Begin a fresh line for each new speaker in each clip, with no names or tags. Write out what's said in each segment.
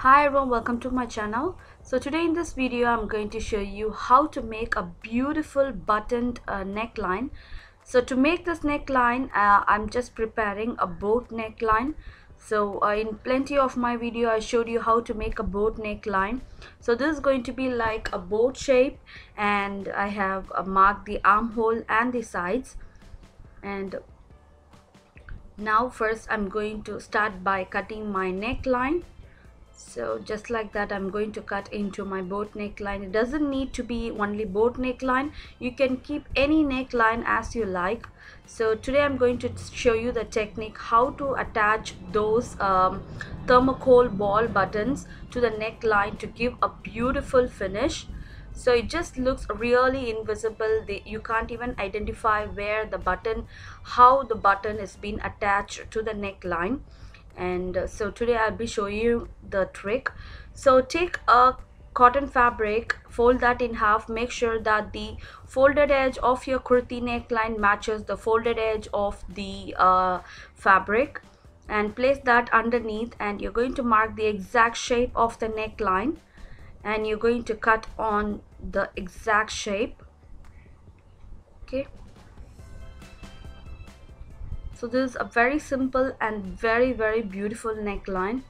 Hi everyone, welcome to my channel. So today in this video, I'm going to show you how to make a beautiful buttoned uh, neckline. So to make this neckline, uh, I'm just preparing a boat neckline. So uh, in plenty of my video, I showed you how to make a boat neckline. So this is going to be like a boat shape and I have uh, marked the armhole and the sides. And now first I'm going to start by cutting my neckline so just like that i'm going to cut into my boat neckline it doesn't need to be only boat neckline you can keep any neckline as you like. So today i'm going to show you the technique how to attach those um, thermocol ball buttons to the neckline to give a beautiful finish. So it just looks really invisible. You can't even identify where the button how the button is being attached to the neckline and uh, so today I'll be showing you the trick. So take a cotton fabric fold that in half make sure that the folded edge of your kurti neckline matches the folded edge of the uh, fabric. And place that underneath and you're going to mark the exact shape of the neckline. And you're going to cut on the exact shape. Okay so this is a very simple and very very beautiful neckline.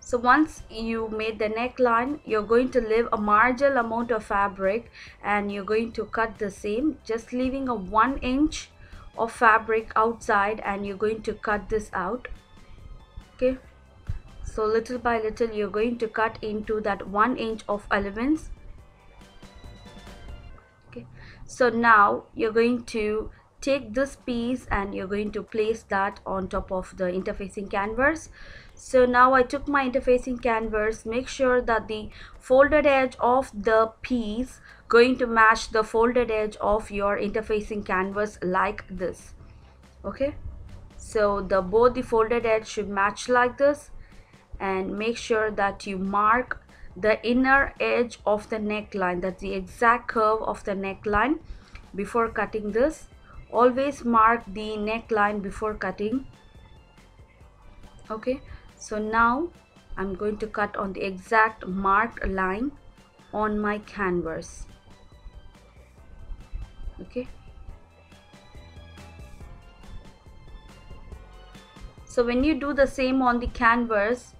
So once you made the neckline you're going to leave a marginal amount of fabric and you're going to cut the same just leaving a one inch of fabric outside and you're going to cut this out. Okay. So little by little you're going to cut into that one inch of elements. Okay. So now you're going to take this piece and you're going to place that on top of the interfacing canvas. So now I took my interfacing canvas. Make sure that the folded edge of the piece going to match the folded edge of your interfacing canvas like this. Okay? So the both the folded edge should match like this. And make sure that you mark the inner edge of the neckline that's the exact curve of the neckline before cutting this always mark the neckline before cutting. Okay so now I'm going to cut on the exact marked line on my canvas. Okay. So when you do the same on the canvas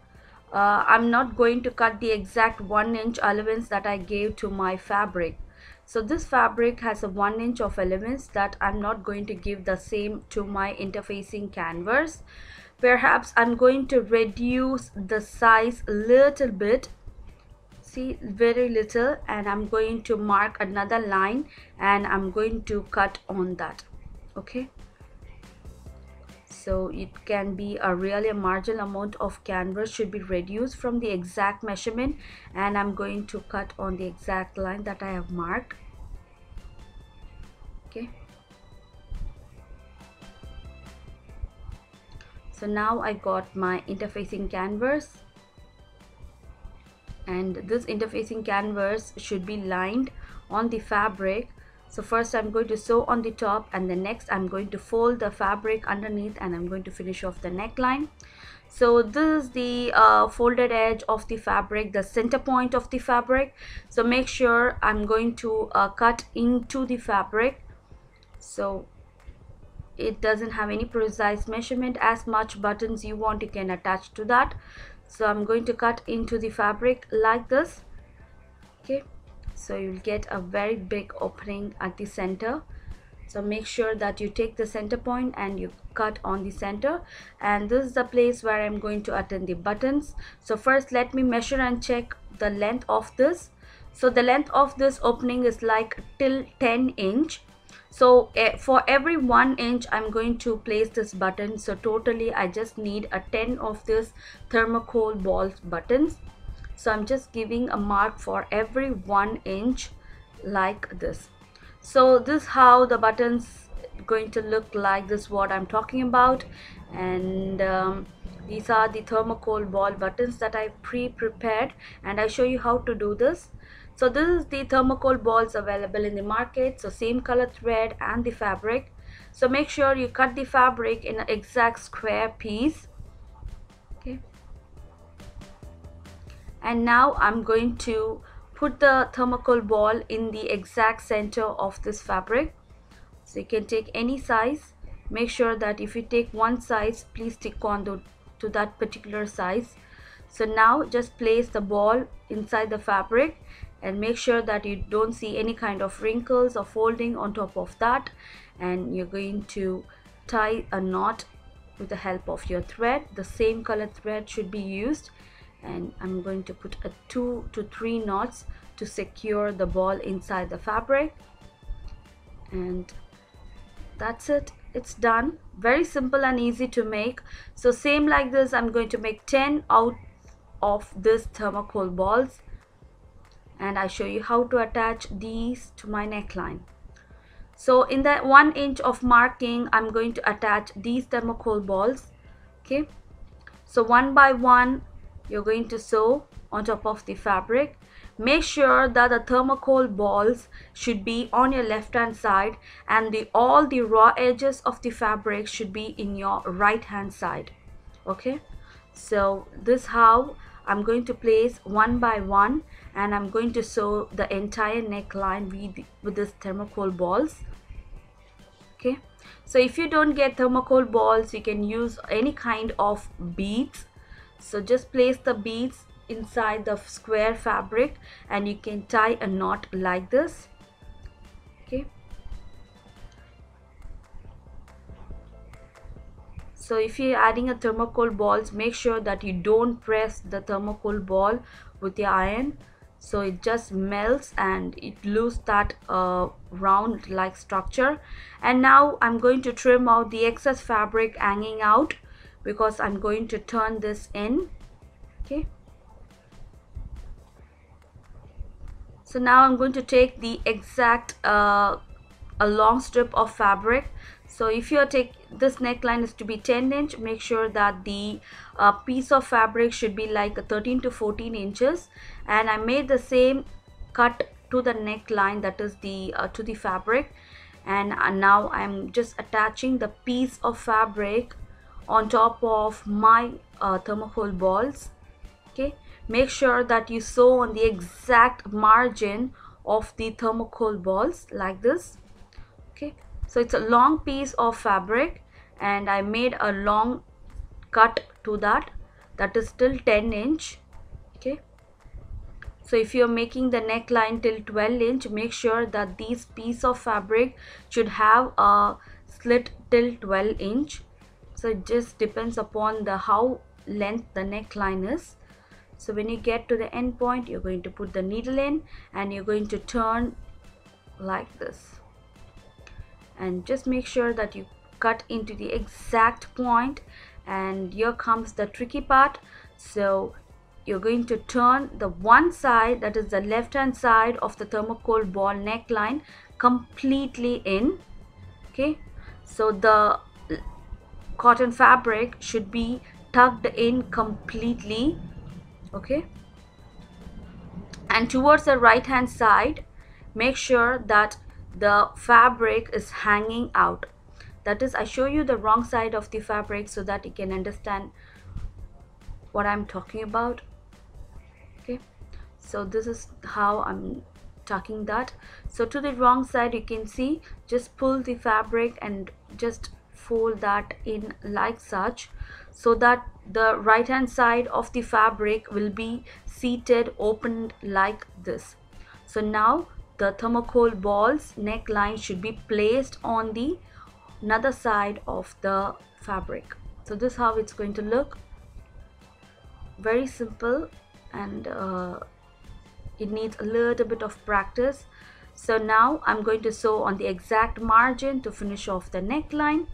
uh, I'm not going to cut the exact one inch allowance that I gave to my fabric so this fabric has a one inch of elements that I'm not going to give the same to my interfacing canvas. Perhaps I'm going to reduce the size a little bit see very little and I'm going to mark another line and I'm going to cut on that okay so it can be a really a marginal amount of canvas should be reduced from the exact measurement. And I'm going to cut on the exact line that I have marked. Okay. So now I got my interfacing canvas. And this interfacing canvas should be lined on the fabric so first i'm going to sew on the top and then next i'm going to fold the fabric underneath and i'm going to finish off the neckline. So this is the uh, folded edge of the fabric the center point of the fabric. So make sure i'm going to uh, cut into the fabric. So it doesn't have any precise measurement as much buttons you want you can attach to that. So i'm going to cut into the fabric like this. Okay so you'll get a very big opening at the center. So make sure that you take the center point and you cut on the center. And this is the place where i'm going to attach the buttons. So first let me measure and check the length of this. So the length of this opening is like till 10 inch. So uh, for every one inch i'm going to place this button. So totally i just need a 10 of this thermocol balls buttons so i'm just giving a mark for every one inch like this. So this is how the buttons going to look like this what i'm talking about. And um, these are the thermocol ball buttons that i pre-prepared and i show you how to do this. So this is the thermocol balls available in the market. So same color thread and the fabric. So make sure you cut the fabric in an exact square piece and now I'm going to put the thermocol ball in the exact center of this fabric. So you can take any size. Make sure that if you take one size please stick on the, to that particular size. So now just place the ball inside the fabric and make sure that you don't see any kind of wrinkles or folding on top of that. And you're going to tie a knot with the help of your thread. The same color thread should be used and I'm going to put a two to three knots to secure the ball inside the fabric. And that's it. It's done. Very simple and easy to make. So same like this I'm going to make 10 out of this thermocol balls. And I show you how to attach these to my neckline. So in that one inch of marking I'm going to attach these thermocol balls. Okay. So one by one you're going to sew on top of the fabric. Make sure that the thermocol balls should be on your left hand side and the all the raw edges of the fabric should be in your right hand side. Okay? So this how I'm going to place one by one and I'm going to sew the entire neckline with, with this thermocol balls. Okay? So if you don't get thermocol balls you can use any kind of beads so just place the beads inside the square fabric and you can tie a knot like this. Okay. So if you're adding a thermocol balls make sure that you don't press the thermocol ball with your iron. So it just melts and it loses that uh, round like structure. And now I'm going to trim out the excess fabric hanging out because I'm going to turn this in. Okay. So now I'm going to take the exact uh, a long strip of fabric. So if you take this neckline is to be 10 inch make sure that the uh, piece of fabric should be like 13 to 14 inches. And I made the same cut to the neckline that is the uh, to the fabric. And uh, now I'm just attaching the piece of fabric on top of my uh, thermocol balls okay? Make sure that you sew on the exact margin of the thermocol balls like this okay? So it's a long piece of fabric and I made a long cut to that. That is still 10 inch okay? So if you're making the neckline till 12 inch make sure that these piece of fabric should have a slit till 12 inch so it just depends upon the how length the neckline is. So when you get to the end point you're going to put the needle in and you're going to turn like this. And just make sure that you cut into the exact point. And here comes the tricky part. So you're going to turn the one side that is the left hand side of the thermocol ball neckline completely in. Okay? So the cotton fabric should be tucked in completely okay? And towards the right hand side make sure that the fabric is hanging out. That is I show you the wrong side of the fabric so that you can understand what I'm talking about okay? So this is how I'm talking that. So to the wrong side you can see just pull the fabric and just fold that in like such so that the right hand side of the fabric will be seated opened like this. So now the thermocol balls neckline should be placed on the another side of the fabric. So this is how it's going to look. Very simple and uh, it needs a little bit of practice. So now I'm going to sew on the exact margin to finish off the neckline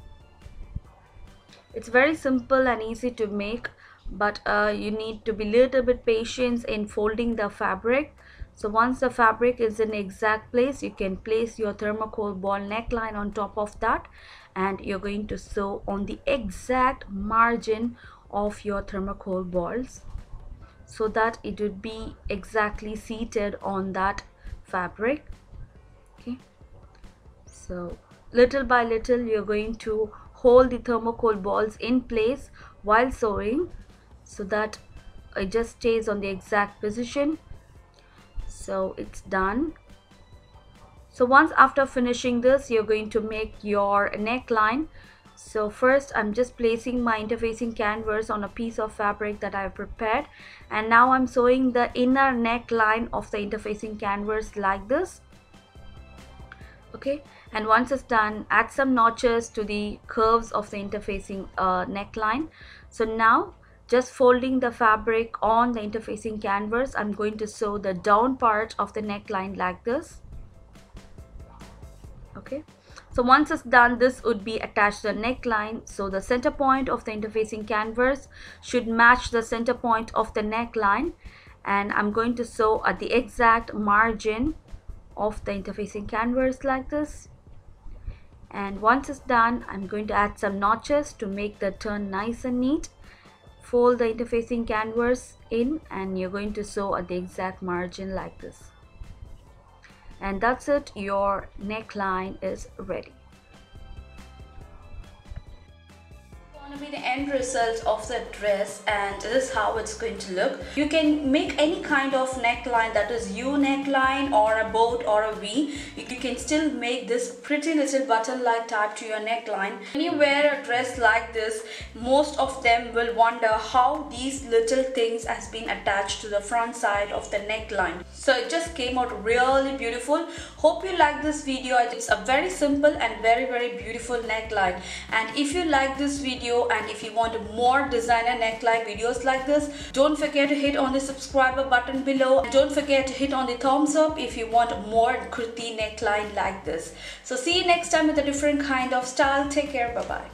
it's very simple and easy to make but uh, you need to be little bit patient in folding the fabric. So once the fabric is in exact place you can place your thermocol ball neckline on top of that and you're going to sew on the exact margin of your thermocol balls so that it would be exactly seated on that fabric. Okay? So little by little you're going to hold the thermocol balls in place while sewing so that it just stays on the exact position. So it's done. So once after finishing this you're going to make your neckline. So first I'm just placing my interfacing canvas on a piece of fabric that I've prepared. And now I'm sewing the inner neckline of the interfacing canvas like this okay? And once it's done add some notches to the curves of the interfacing uh, neckline. So now just folding the fabric on the interfacing canvas I'm going to sew the down part of the neckline like this. Okay? So once it's done this would be attached the neckline. So the center point of the interfacing canvas should match the center point of the neckline. And I'm going to sew at the exact margin of the interfacing canvas like this. And once it's done I'm going to add some notches to make the turn nice and neat. Fold the interfacing canvas in and you're going to sew at the exact margin like this. And that's it. Your neckline is ready going to be the end result of the dress and this is how it's going to look. You can make any kind of neckline that is u neckline or a boat or a v. You can still make this pretty little button like type to your neckline. When you wear a dress like this most of them will wonder how these little things has been attached to the front side of the neckline. So it just came out really beautiful. Hope you like this video. It's a very simple and very very beautiful neckline. And if you like this video and if you want more designer neckline videos like this don't forget to hit on the subscriber button below. Don't forget to hit on the thumbs up if you want more kurti neckline like this. So see you next time with a different kind of style. Take care. Bye bye